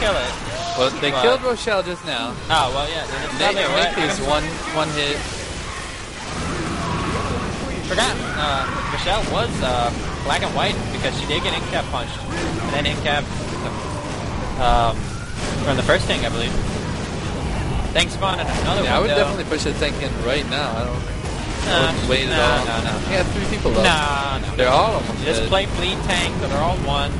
kill it. Well, they Well- killed Rochelle just now. Oh well, yeah. They, probably right. is one one hit. Forgot. Uh, Michelle was uh, black and white because she did get incap punched, and then incap um, from the first thing, I believe. Thanks, spawn in another Yeah, I would window. definitely push the tank in right now. I don't. Nah, wait no, at all. no, no, We got three people left. Nah, no. They're all almost Just dead. play bleed tank, so they're all one.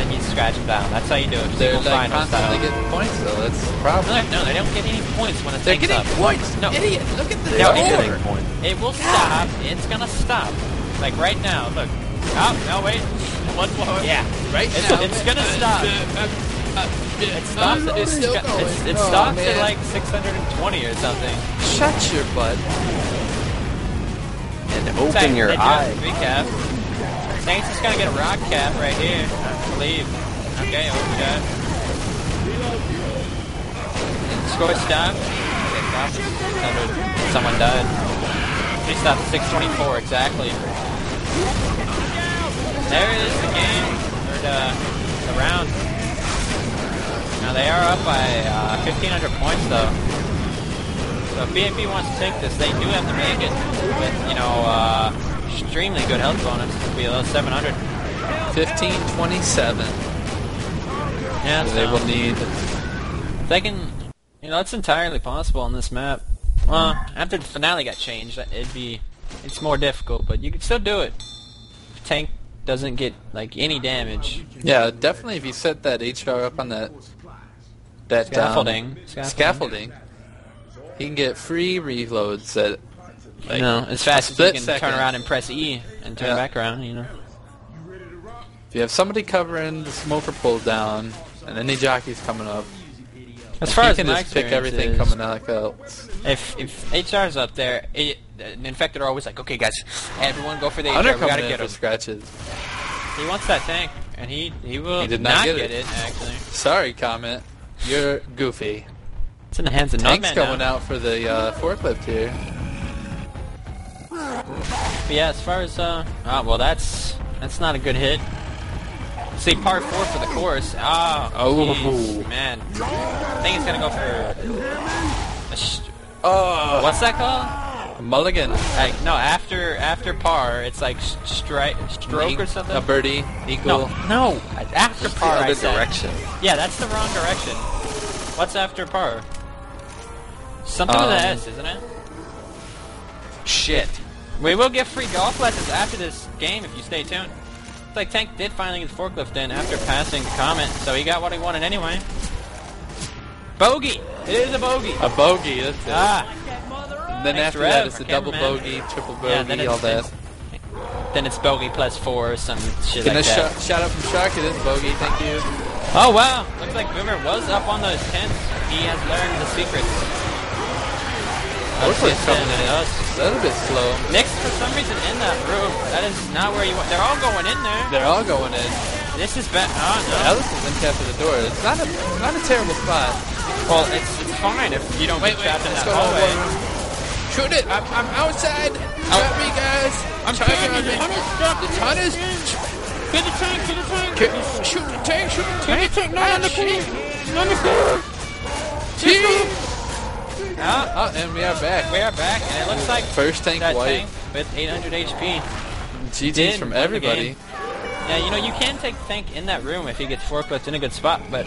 And Then you scratch them down. That's how you do it. They're Single like final constantly style. getting points though. That's the problem. No, no, they don't get any points when the They're tank's getting up. points. No. Idiot! Look at the No, score. it, it will stop. It's gonna stop. Like right now. Look. Oh, no, wait. One more. Yeah. Right It's, now. it's gonna stop. Uh, uh, uh, it stops. At, It's still going. it's- it Oh, stops man. at like 620 or something. Shut your butt. And Tank, open your eyes. do recap. Saints is gonna get a rock cap right here. I believe. Okay, okay. Score stop. Someone died. He stopped at 624 exactly. There is the game, or the, the round. Now they are up by uh, 1,500 points though. So if wants to take this, they do have to make it with, you know, uh, extremely good health bonus. Be about 700. 1527. Yeah, They will need. they can, you know, it's entirely possible on this map. Well, after the finale got changed, it'd be, it's more difficult, but you could still do it. If tank doesn't get like any damage. Yeah, definitely. If you set that HR up on that that um, Scaffolding. scaffolding, he can get free reloads at like no, as fast as you can second. turn around and press E and turn Yeah. back around, you know. If you have somebody covering the smoker pull down and any jockeys coming up, As far he as can my just pick everything is, coming out. If if HR's up there, it, the infected are always like, okay, guys, everyone go for the HR. Hunter We gotta get him. scratches. He wants that tank, and he he will He did not get get it. it. Actually, Sorry, comment. You're goofy. it's in the hands of Tank's going now. out for the uh, forklift here. But yeah, as far as uh, oh well, that's that's not a good hit. See, par four for the course. Ah, Oh. jeez, man. I think it's gonna go for. Oh, what's that called? mulligan. Like no, after after par, it's like strike stroke or something. A birdie, equal. No, no, after The par. I other said. direction. Yeah, that's the wrong direction. What's after par? Something with Um, an S, isn't it? Shit. We will get free golf lessons after this game if you stay tuned. It's like Tank did finally get his forklift in after passing Comet, so he got what he wanted anyway. Bogey! It is a bogey! A bogey. That's it. Ah! and then thanks, after Rev, that, it's a double cameraman. bogey, triple Yeah, bogey, then all that. Then it's bogey plus four or some shit Getting like a that. sh- shout out from Shark. It is bogey. Thank you. Oh wow! Looks like Boomer was up on those tents. He has learned the secrets. Of coming and in. us. A little bit slow. Nick's for some reason in that room. That is not where you want. They're all going in there. They're all going in. This is bad. Oh no. In cap the door. It's not a not a terrible spot. Well, it's it's fine if you don't Wait, get wait, trapped in let's that hallway. Shoot it! I'm, I'm outside. Trap me, guys. I'm trying to The tunnels. Get the tank, get the tank. Ki- Shoot the tank. Shoot the tank. tank, no, Ah, on the shit. On the. Team. Ah, Oh, and we are back. we are back, and it looks like First tank that white. tank with 800 HP. GG's from everybody. Yeah, you know, you can take tank in that room if he gets four forklift in a good spot, but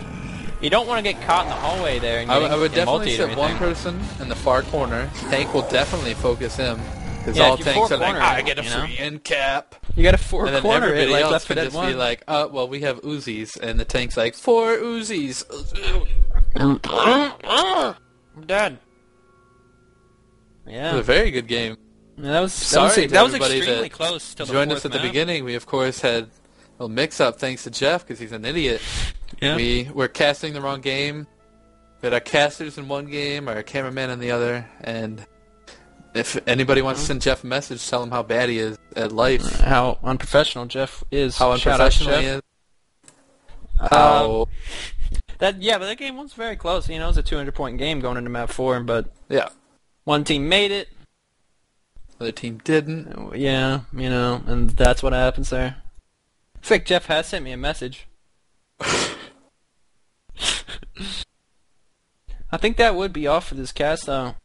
you don't want to get caught in the hallway there. And I, getting I would definitely multied set one person in the far corner. Tank will definitely focus him. Because Yeah, all tanks four are like, I get a you know? free end cap. You got a four And then corner it everybody like else Left 4 could just 1. be like, oh, well, we have Uzis. And the tank's like, four Uzis. I'm dead. It Yeah, was a very good game. Yeah, that was Sorry that was, that was extremely that close to Joined us at the beginning. We, of course, had a little mix-up thanks to Jeff because he's an idiot. Yeah. We were casting the wrong game. We had our casters in one game, our cameraman in the other, and if anybody wants to send Jeff a message, tell him how bad he is at life, How unprofessional Jeff is. how unprofessional he Jeff. is, Um, how that yeah, but that game was very close. You know, it was a 200 point game going into map four, but yeah, one team made it, other team didn't. Yeah, you know, and that's what happens there. It's like Jeff has sent me a message. I think that would be all for this cast, though.